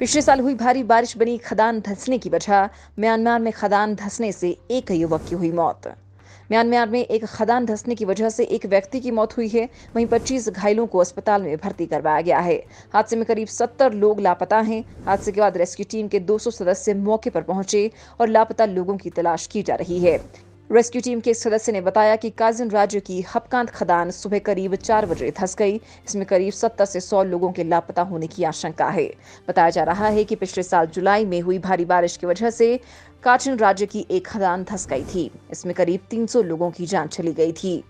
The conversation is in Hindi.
पिछले साल हुई भारी बारिश बनी खदान धंसने की वजह। म्यांमार में खदान धंसने से एक युवक की हुई मौत। म्यांमार में एक खदान धंसने की वजह से एक व्यक्ति की मौत हुई है। वहीं 25 घायलों को अस्पताल में भर्ती करवाया गया है। हादसे में करीब 70 लोग लापता हैं। हादसे के बाद रेस्क्यू टीम के 200 सदस्य मौके पर पहुँचे और लापता लोगों की तलाश की जा रही है। रेस्क्यू टीम के एक सदस्य ने बताया कि काजिन राज्य की हपकांत खदान सुबह करीब चार बजे धस गई इसमें करीब 70 से सौ लोगों के लापता होने की आशंका है। बताया जा रहा है कि पिछले साल जुलाई में हुई भारी बारिश की वजह से काचिन राज्य की एक खदान धस गई थी इसमें करीब 300 लोगों की जान चली गई थी।